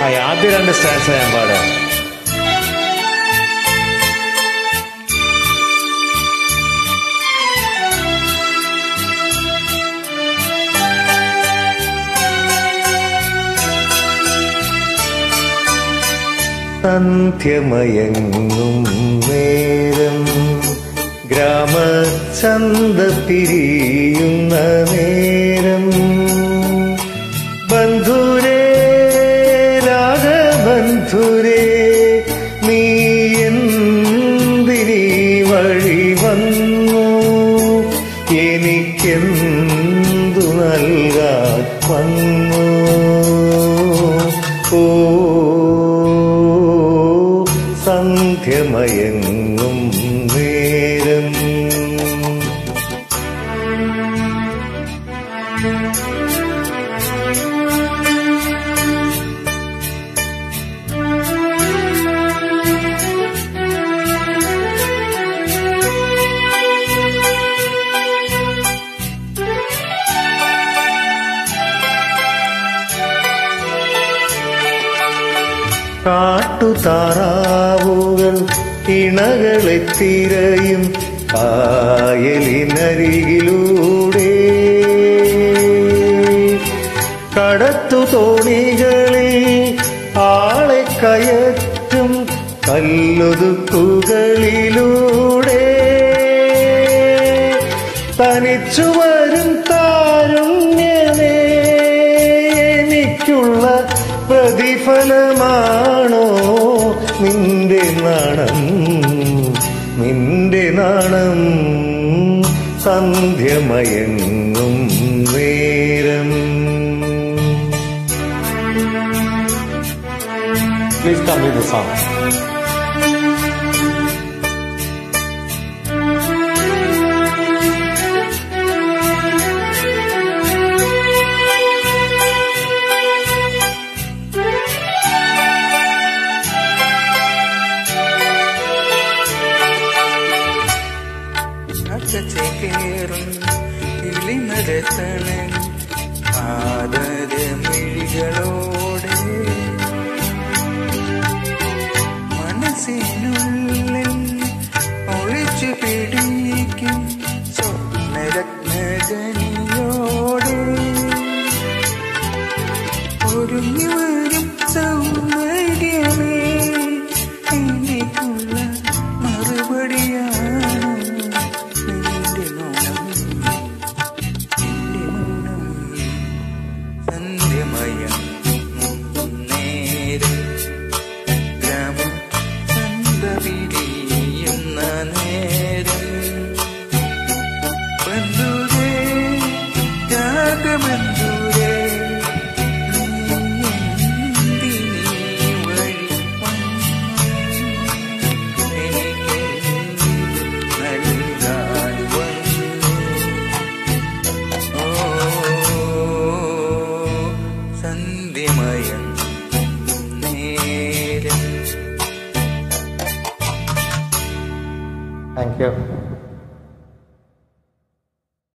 ആദ്യ രണ്ട് സ്റ്റാൻസ് ഞാൻ പാടാം സന്ധ്യമയങ്ങും നേരം ഗ്രാമചന്ത പിരിയുന്ന നേരം വന്നു. ഓ സന്ധ്യമയങ്ങും നേരം കാട്ടുതാറാവുകൾ ഇണകളെ തിരയും കായലിനരികിലൂടെ. കടത്തു തോണികളിൽ ആളെ കയറ്റും കല്ലൊതുക്കുകളിലൂടെ. തനിച്ചു പ്രതിഫലമാണോ നിന്റെ നാണം? നിന്റെ നാണം സന്ധ്യമയങ്ങും നേരം. Please come with the അച്ചേറും ഇളിമരത്തണൻ ആദരമിഴികളോടെ. മനസ്സിനുള്ളിൽ ഒഴിച്ചു പിടിക്കും സ്വർണരത്നജനിയോടെ സന്ധ്യമയം നേരെ ഗ്രാമം ചന്ത പിരിയുന്ന നേരം